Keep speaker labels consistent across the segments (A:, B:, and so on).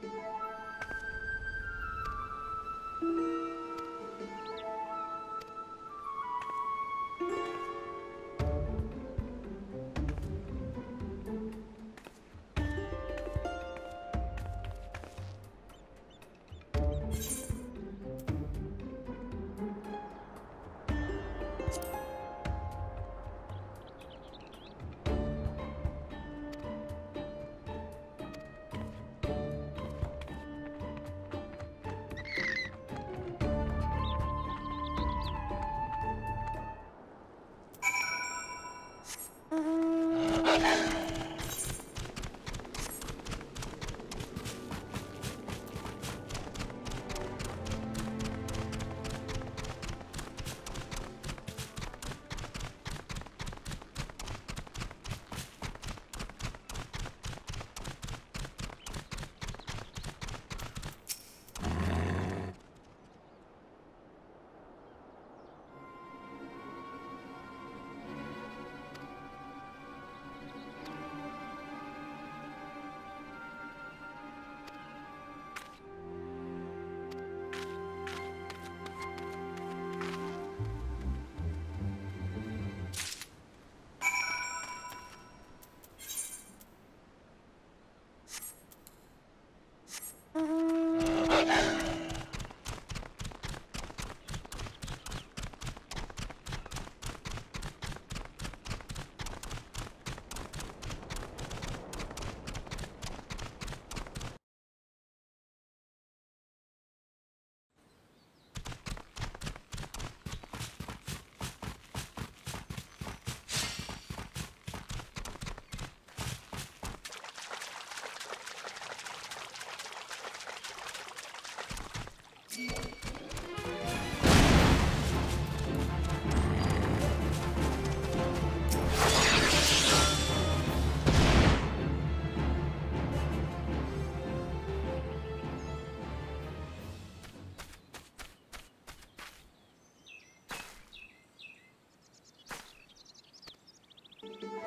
A: Thank you. God.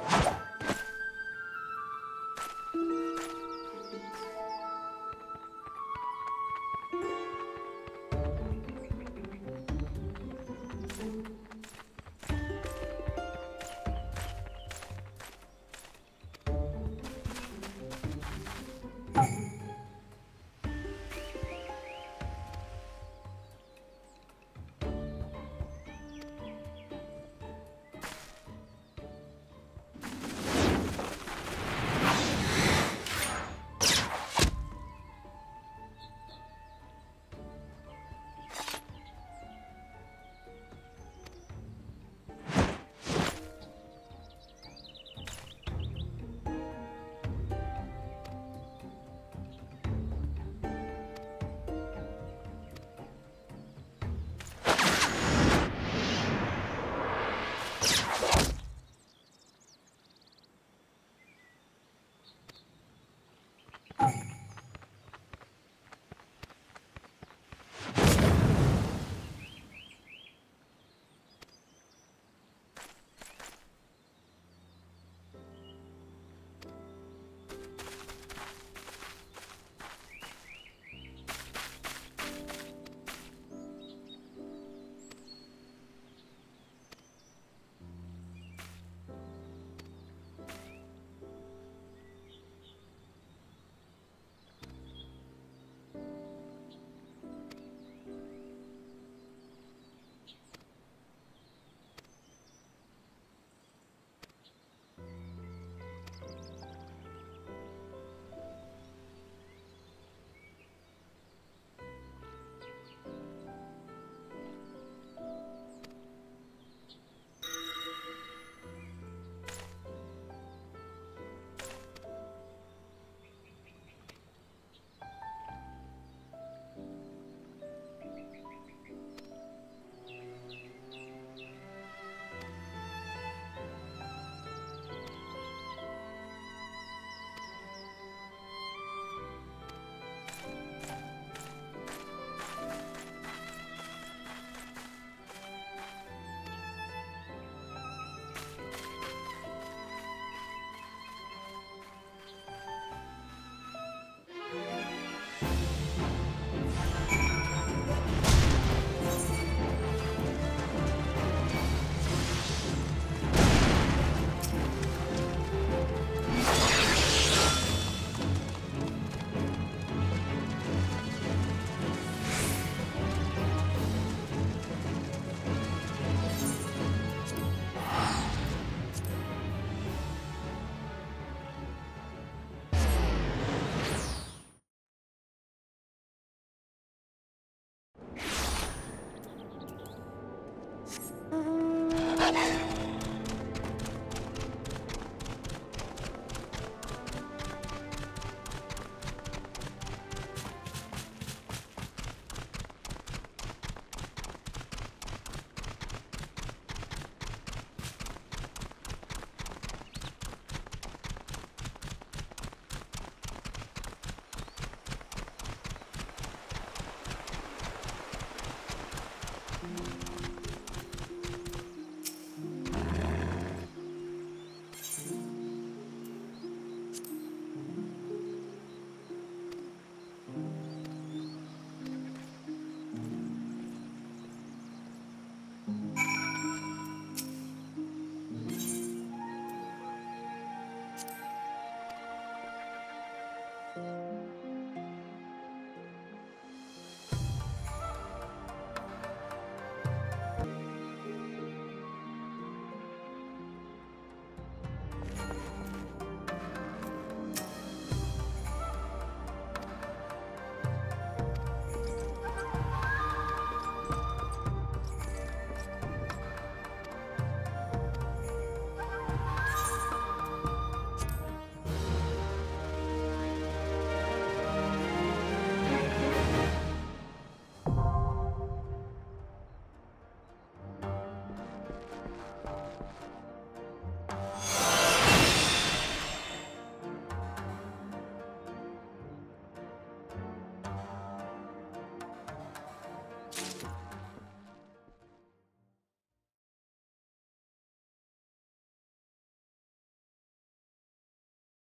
A: you